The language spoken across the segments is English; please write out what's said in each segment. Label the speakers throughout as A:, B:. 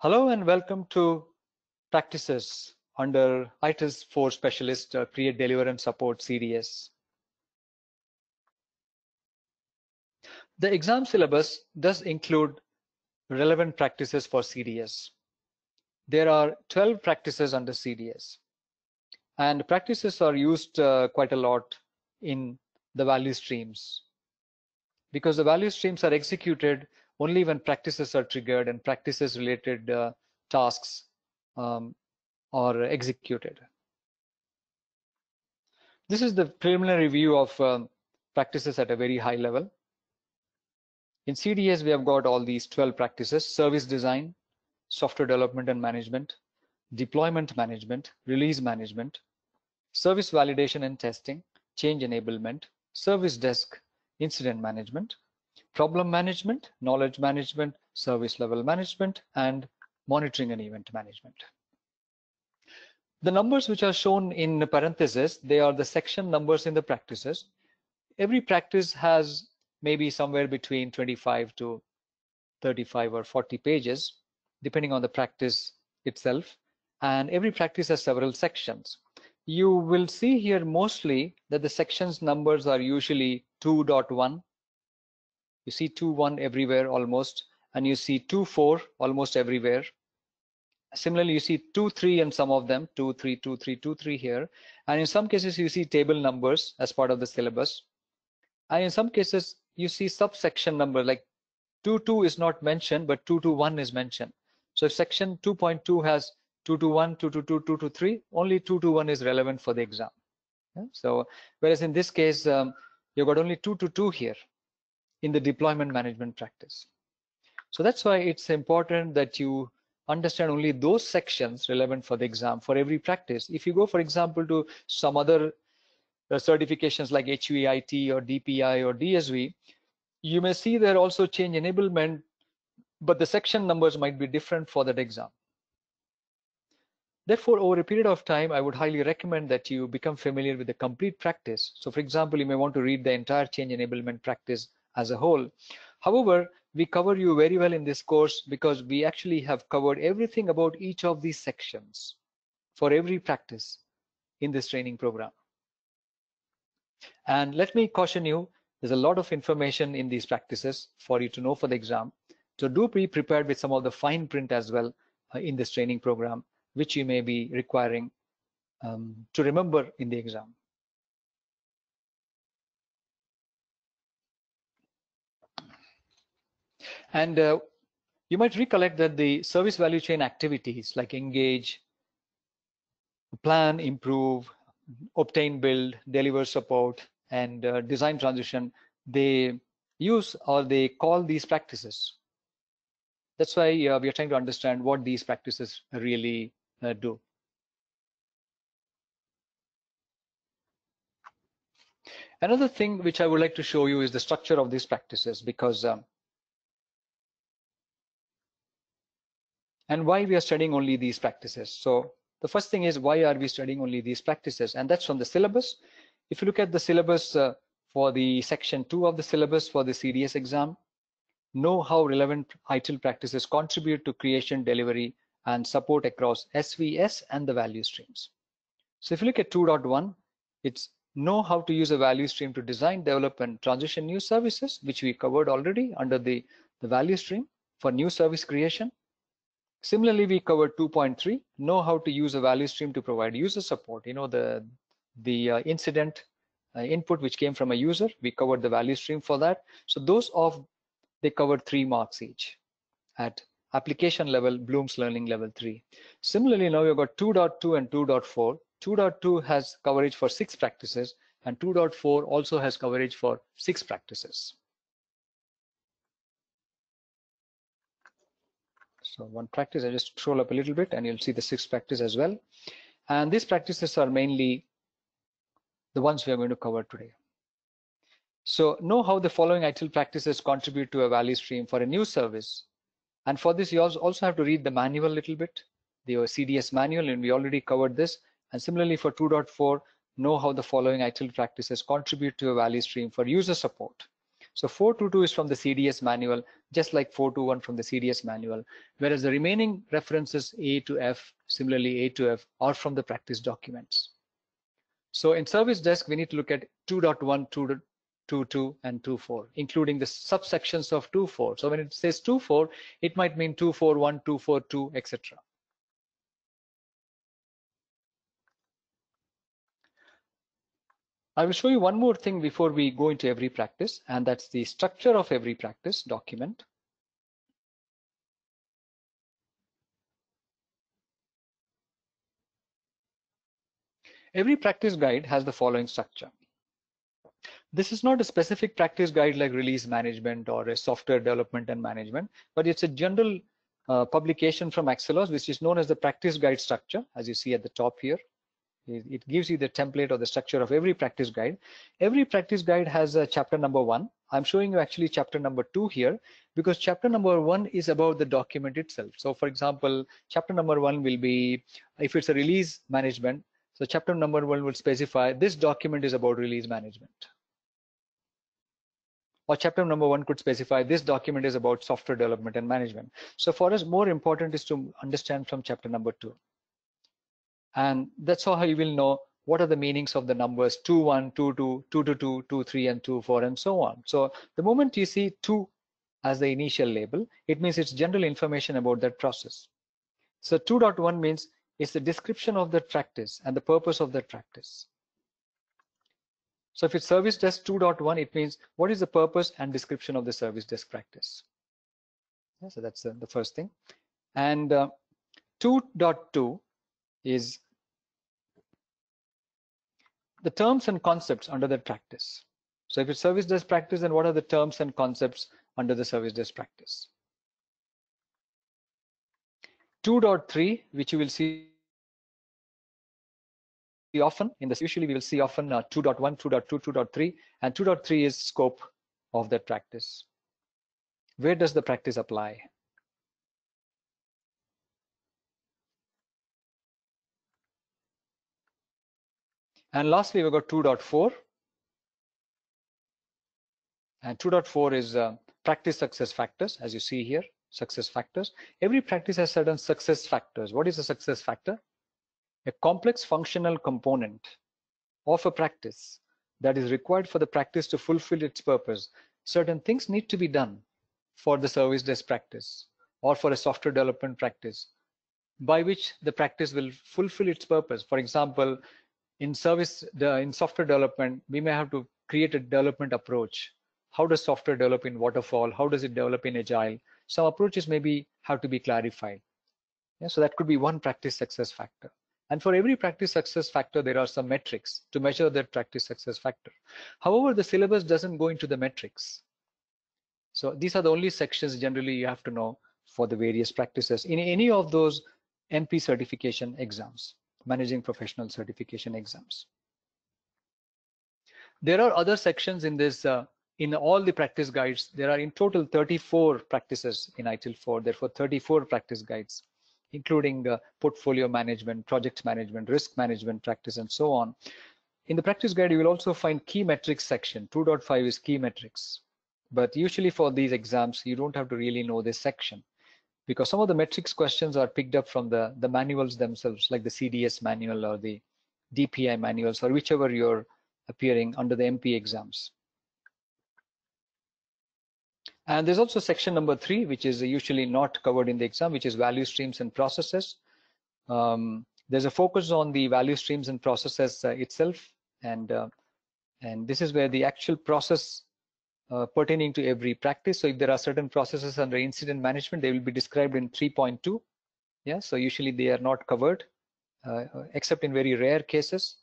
A: Hello and welcome to practices under ITIL 4 Specialist uh, Create, Deliver and Support CDS. The exam syllabus does include relevant practices for CDS. There are 12 practices under CDS and practices are used uh, quite a lot in the value streams because the value streams are executed only when practices are triggered and practices related uh, tasks um, are executed. This is the preliminary view of um, practices at a very high level. In CDS, we have got all these 12 practices, service design, software development and management, deployment management, release management, service validation and testing, change enablement, service desk, incident management, problem management, knowledge management, service level management, and monitoring and event management. The numbers which are shown in parentheses, they are the section numbers in the practices. Every practice has maybe somewhere between 25 to 35 or 40 pages, depending on the practice itself. And every practice has several sections. You will see here mostly that the sections numbers are usually 2.1, you see 2 1 everywhere almost and you see 2 4 almost everywhere. Similarly you see 2 3 and some of them 2 3 2 3 2 3 here. And in some cases you see table numbers as part of the syllabus. And in some cases you see subsection number like 2 2 is not mentioned but 2 2 1 is mentioned. So if section 2.2 has 2 to 1 2 to 2 2 to 3 only 2 to 1 is relevant for the exam. Yeah? so whereas in this case um, you've got only 2 to 2 here in the deployment management practice. So that's why it's important that you understand only those sections relevant for the exam for every practice. If you go, for example, to some other uh, certifications like HVIT or DPI or DSV, you may see there also change enablement, but the section numbers might be different for that exam. Therefore, over a period of time, I would highly recommend that you become familiar with the complete practice. So for example, you may want to read the entire change enablement practice as a whole. However, we cover you very well in this course because we actually have covered everything about each of these sections for every practice in this training program. And let me caution you, there's a lot of information in these practices for you to know for the exam. So do be prepared with some of the fine print as well uh, in this training program, which you may be requiring um, to remember in the exam. And uh, you might recollect that the service value chain activities like engage, plan, improve, obtain, build, deliver support, and uh, design transition, they use or they call these practices. That's why uh, we are trying to understand what these practices really uh, do. Another thing which I would like to show you is the structure of these practices because um, and why we are studying only these practices. So the first thing is why are we studying only these practices? And that's from the syllabus. If you look at the syllabus uh, for the section two of the syllabus for the CDS exam, know how relevant ITIL practices contribute to creation, delivery, and support across SVS and the value streams. So if you look at 2.1, it's know how to use a value stream to design, develop, and transition new services, which we covered already under the, the value stream for new service creation. Similarly, we covered 2.3, know how to use a value stream to provide user support. You know, the, the uh, incident uh, input which came from a user, we covered the value stream for that. So those of, they covered three marks each at application level, Bloom's learning level three. Similarly, now we've got 2.2 and 2.4. 2.2 has coverage for six practices and 2.4 also has coverage for six practices. So one practice, I just scroll up a little bit and you'll see the sixth practice as well. And these practices are mainly the ones we are going to cover today. So know how the following ITIL practices contribute to a value stream for a new service. And for this, you also have to read the manual a little bit, the uh, CDS manual, and we already covered this. And similarly for 2.4, know how the following ITIL practices contribute to a value stream for user support. So 422 is from the CDS manual, just like 421 from the CDS manual, whereas the remaining references A to F, similarly A to F, are from the practice documents. So in service desk, we need to look at 2.1, 2.2, and 2.4, including the subsections of 2.4. So when it says 2.4, it might mean 2.4.1, 2.4.2, etc. I will show you one more thing before we go into every practice, and that's the structure of every practice document. Every practice guide has the following structure. This is not a specific practice guide like release management or a software development and management, but it's a general uh, publication from Axelos, which is known as the practice guide structure, as you see at the top here. It gives you the template or the structure of every practice guide. Every practice guide has a chapter number one. I'm showing you actually chapter number two here because chapter number one is about the document itself. So for example, chapter number one will be, if it's a release management, so chapter number one will specify this document is about release management. Or chapter number one could specify this document is about software development and management. So for us, more important is to understand from chapter number two. And that's how you will know what are the meanings of the numbers 2, 1, 2, 2, 2, 2, 2, 2, 3, and 2, 4, and so on. So the moment you see 2 as the initial label, it means it's general information about that process. So 2.1 means it's the description of the practice and the purpose of that practice. So if it's service desk 2.1, it means what is the purpose and description of the service desk practice. Yeah, so that's uh, the first thing. And uh, 2.2 is the terms and concepts under that practice. So if it's service desk practice, then what are the terms and concepts under the service desk practice? 2.3, which you will see often in this, usually we will see often uh, 2.1, 2.2, 2.3, and 2.3 is scope of that practice. Where does the practice apply? And lastly, we've got 2.4. And 2.4 is uh, practice success factors, as you see here, success factors. Every practice has certain success factors. What is a success factor? A complex functional component of a practice that is required for the practice to fulfill its purpose. Certain things need to be done for the service desk practice or for a software development practice by which the practice will fulfill its purpose. For example, in service in software development we may have to create a development approach. How does software develop in waterfall? How does it develop in agile? Some approaches maybe have to be clarified. Yeah, so that could be one practice success factor. And for every practice success factor there are some metrics to measure that practice success factor. However the syllabus doesn't go into the metrics. So these are the only sections generally you have to know for the various practices in any of those mp certification exams managing professional certification exams. There are other sections in this, uh, in all the practice guides, there are in total 34 practices in ITIL 4, therefore 34 practice guides, including uh, portfolio management, project management, risk management practice, and so on. In the practice guide, you will also find key metrics section. 2.5 is key metrics. But usually for these exams, you don't have to really know this section because some of the metrics questions are picked up from the, the manuals themselves, like the CDS manual or the DPI manuals or whichever you're appearing under the MP exams. And there's also section number three, which is usually not covered in the exam, which is value streams and processes. Um, there's a focus on the value streams and processes uh, itself. And, uh, and this is where the actual process uh, pertaining to every practice. So if there are certain processes under incident management, they will be described in 3.2. Yeah, so usually they are not covered, uh, except in very rare cases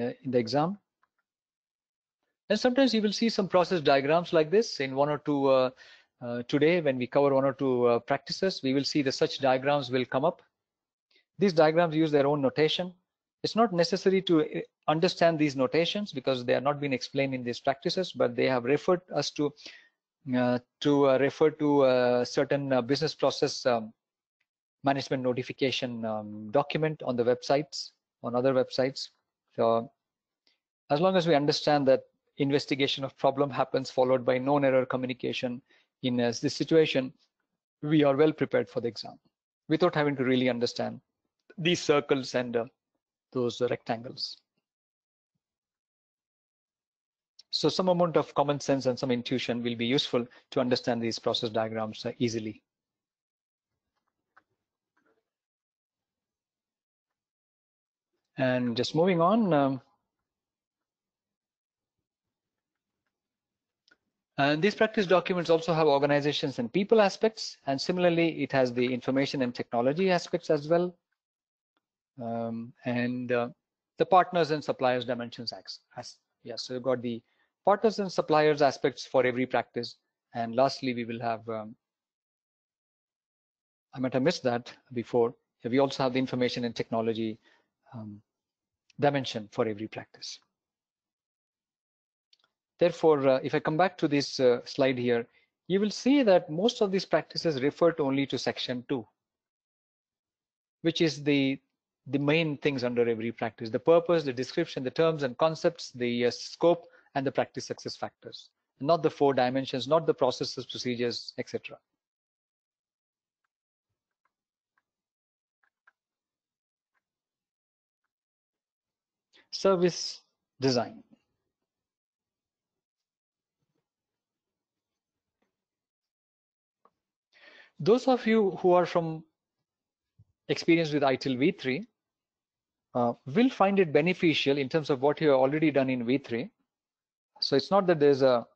A: uh, in the exam. And sometimes you will see some process diagrams like this in one or two uh, uh, today when we cover one or two uh, practices, we will see that such diagrams will come up. These diagrams use their own notation it's not necessary to eh, understand these notations because they are not being explained in these practices, but they have referred us to uh, to uh, refer to a certain uh, business process um, management notification um, document on the websites, on other websites. So as long as we understand that investigation of problem happens followed by known error communication in uh, this situation, we are well prepared for the exam without having to really understand these circles and uh, those rectangles. So some amount of common sense and some intuition will be useful to understand these process diagrams uh, easily. And just moving on. Um, and these practice documents also have organizations and people aspects. And similarly, it has the information and technology aspects as well. Um, and uh, the partners and suppliers dimensions acts. As, yeah, so you've got the partners and suppliers aspects for every practice. And lastly, we will have, um, I might have missed that before. We also have the information and technology um, dimension for every practice. Therefore, uh, if I come back to this uh, slide here, you will see that most of these practices refer to only to section two, which is the the main things under every practice, the purpose, the description, the terms and concepts, the uh, scope, and the practice success factors, not the four dimensions, not the processes, procedures, etc. service design. Those of you who are from experience with ITIL V3 uh, will find it beneficial in terms of what you have already done in V3. So it's not that there's a